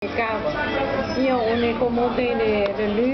Car, nhiều on có commenté le, để lieu,